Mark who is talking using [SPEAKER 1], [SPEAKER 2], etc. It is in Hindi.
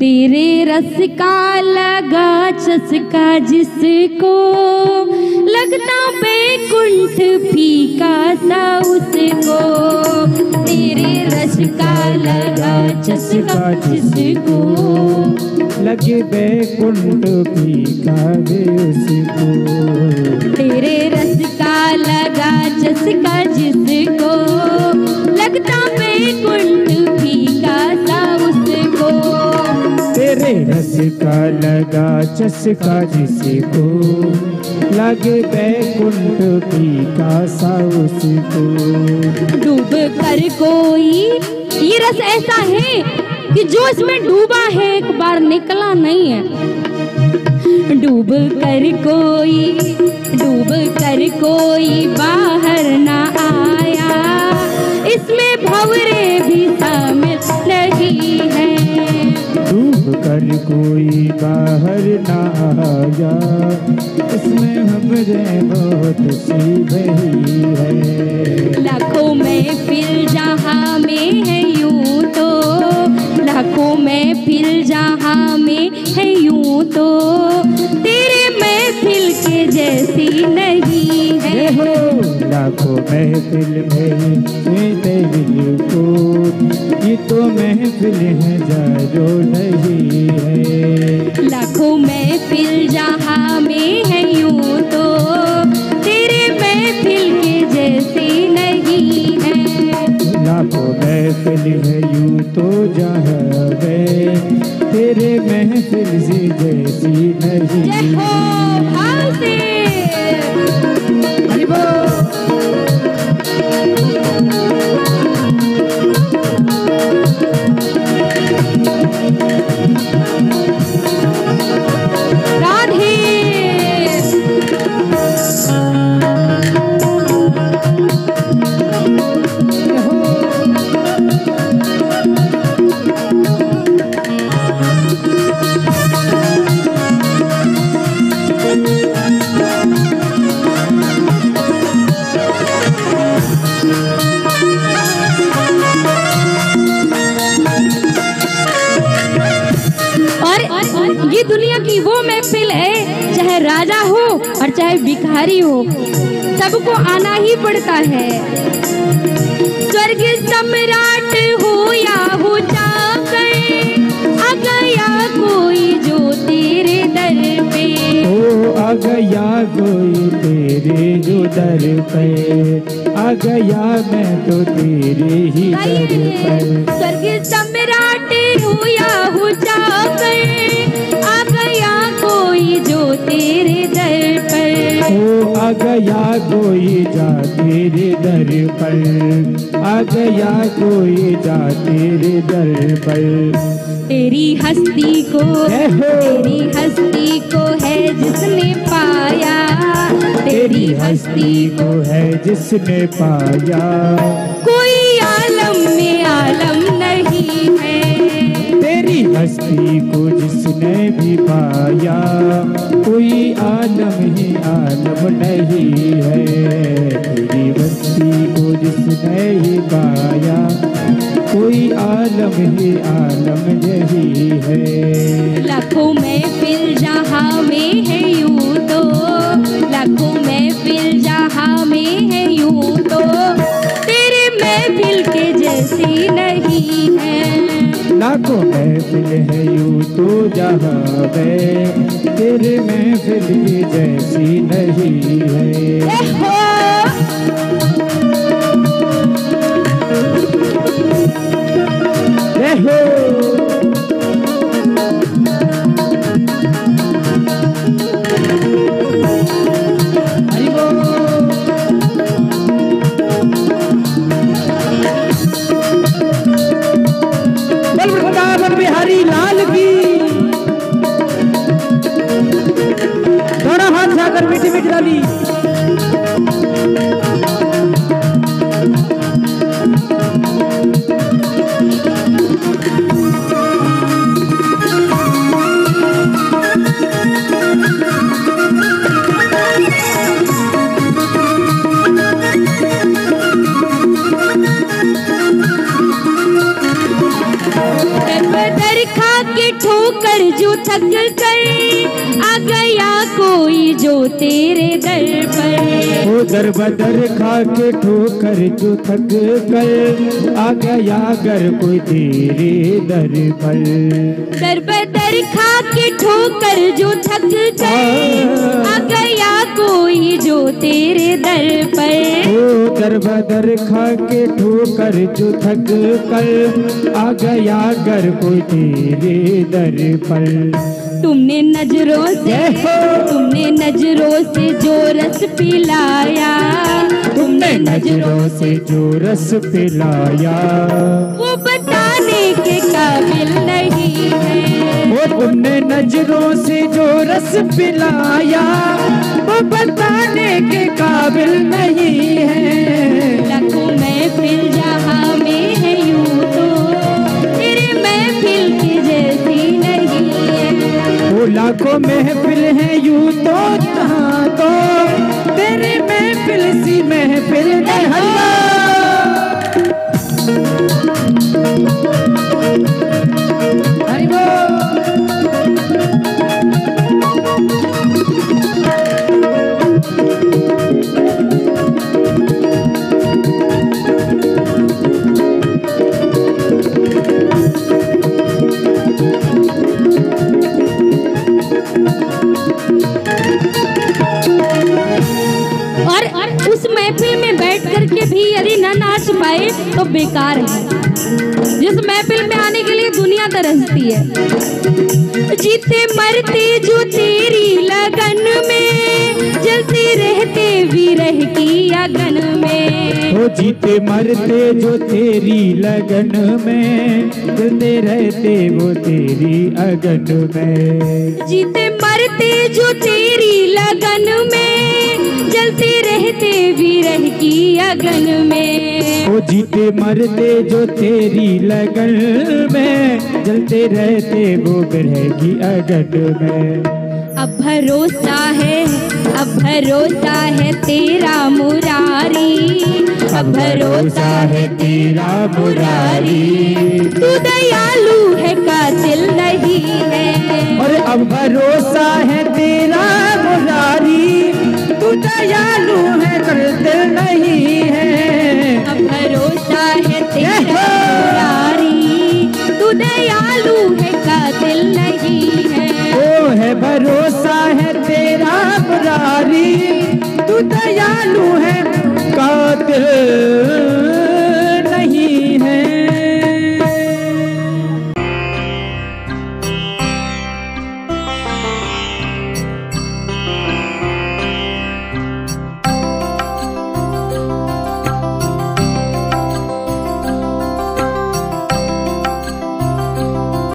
[SPEAKER 1] तेरे रस का लगा चसका जिसको। लगता बेकुंठ फीका सा उसको। तेरे रस का लगा चसका जिसको।
[SPEAKER 2] लगे बैकुंठ फीका दे उसको।
[SPEAKER 1] तेरे रस का लगा चस्का जिसको।
[SPEAKER 2] तेरे रस का लगा चस्का जिसको लगे बैकुंठ फीका सा उसको।
[SPEAKER 1] डूब कर कोई, ये रस ऐसा है कि जो इसमें डूबा है, एक बार निकला नहीं है। डूब कर कोई, डूब कर कोई बाहर ना आया। इसमें भवरे
[SPEAKER 2] बाहर ना आया इसमें हमरे बहुत सी बही है।
[SPEAKER 1] लाखों में फिर जहाँ में है यूँ तो लाखों में फिर जहाँ में है यूँ तो तेरे महफिल के जैसी नहीं है।
[SPEAKER 2] लाखों महफिल में दिल को ये तो महफिल है।
[SPEAKER 1] में फिर जहाँ में है यूँ तो। तेरे महफिल के जैसी नहीं है।
[SPEAKER 2] लाखों महफिल है यूँ तो जहाँ गए तेरे महफिल से जैसी नहीं
[SPEAKER 1] हो। ये दुनिया की वो महफिल है चाहे राजा हो और चाहे भिखारी हो। सबको आना ही पड़ता है। स्वर्ग सम्राट हो या हो आ गया कोई जो तेरे दर पे।
[SPEAKER 2] ओ आ गया कोई तेरे जो दर पे। आ गया मैं तो तेरे ही दर पर
[SPEAKER 1] स्वर्ग सम्राट कोई जा तेरे दर पर।
[SPEAKER 2] आ गया कोई जा तेरे दर पर। तेरी
[SPEAKER 1] हस्ती को तेरी हस्ती को है जिसने पाया।
[SPEAKER 2] तेरी हस्ती को है जिसने पाया।
[SPEAKER 1] कोई आलम में आलम
[SPEAKER 2] हस्ती को जिसने भी पाया, कोई आलम ही आलम नहीं है। तेरी बस्ती को जिसने ही पाया, कोई आलम ही आलम नहीं है।
[SPEAKER 1] लाखों में फिर जहाँ में है लाखों महफिल है
[SPEAKER 2] यू तो जहाँ गए तेरे महफिल फिली जैसी नहीं है पेटी में गिरा ली ठोकर जो
[SPEAKER 1] थक कर तेरे दर पर।
[SPEAKER 2] वो दर बदर खा के ठोकर जो थक कर आ गया घर कोई तेरे दर पर।
[SPEAKER 1] दर बदर खा के ठोकर जो थक कर आ गया कोई जो तेरे दर पर।
[SPEAKER 2] वो दर बदर खा के ठोकर जो थक कर आ गया घर कोई तेरे दर पर।
[SPEAKER 1] तुमने नज़रों से तुमने नज़रों से जो रस पिलाया।
[SPEAKER 2] तुमने नज़रों से जो रस पिलाया।
[SPEAKER 1] वो बताने के काबिल नहीं है।
[SPEAKER 2] वो तुमने नज़रों से जो रस पिलाया। वो बताने के काबिल नहीं है।
[SPEAKER 1] बेकार है जिस महफिल में आने के लिए दुनिया तरसती है, जीते मरते जो तेरी लगन में रहते विरह की अगन में।
[SPEAKER 2] वो जीते मरते जो तेरी लगन में जलते रहते वो तेरी अगन में।
[SPEAKER 1] जीते मरते जो तेरी लगन में जलते रहते विरह की अगन में।
[SPEAKER 2] वो जीते मरते जो तेरी लगन में जलते रहते वो ग्रह की अगन में।
[SPEAKER 1] अब भरोसा है, अब भरोसा है तेरा मुरारी। अब भरोसा है
[SPEAKER 2] तेरा मुरारी।
[SPEAKER 1] तू दयालु है का कातिल नहीं है।
[SPEAKER 2] और अब भरोसा है
[SPEAKER 1] दयालु है कातिल नहीं है?
[SPEAKER 2] ओ है भरोसा है तेरा मुरारी तू दयालु है कातिल